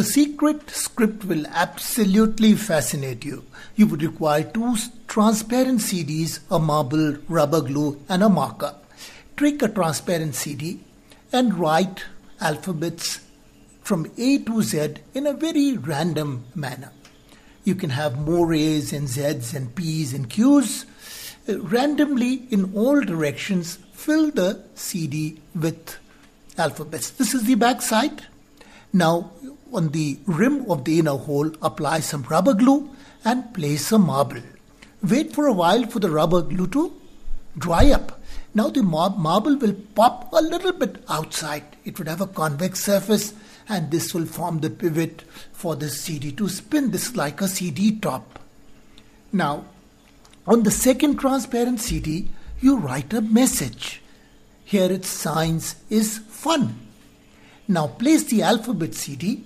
The secret script will absolutely fascinate you. You would require two transparent CDs, a marble, rubber glue, and a marker. Take a transparent CD and write alphabets from A to Z in a very random manner. You can have more A's and Z's and P's and Q's. Randomly, in all directions, fill the CD with alphabets. This is the back side. Now, on the rim of the inner hole, apply some rubber glue and place a marble. Wait for a while for the rubber glue to dry up. Now the marble will pop a little bit outside. It would have a convex surface and this will form the pivot for the CD to spin. This is like a CD top. Now, on the second transparent CD, you write a message. Here its signs is fun. Now place the alphabet CD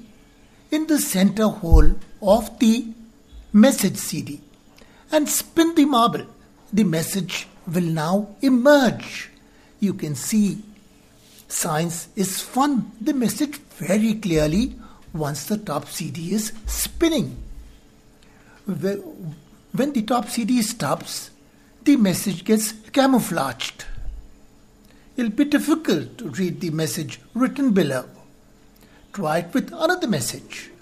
in the center hole of the message CD and spin the marble. The message will now emerge. You can see science is fun. The message very clearly once the top CD is spinning. When the top CD stops, the message gets camouflaged. It'll be difficult to read the message written below. Try it with another message.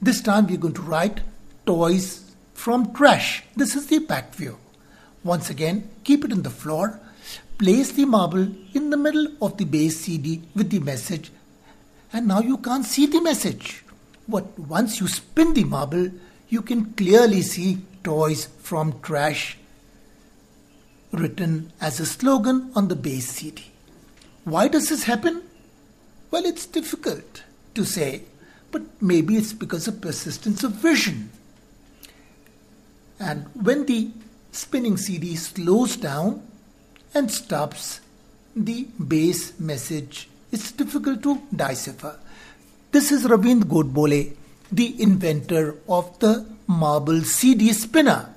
This time we're going to write toys from trash. This is the back view. Once again, keep it on the floor. Place the marble in the middle of the base CD with the message. And now you can't see the message. But once you spin the marble, you can clearly see toys from trash written as a slogan on the base CD. Why does this happen? Well, it's difficult to say, but maybe it's because of persistence of vision. And when the spinning CD slows down and stops, the base message is difficult to decipher. This is Arvind Godbole, the inventor of the marble CD spinner.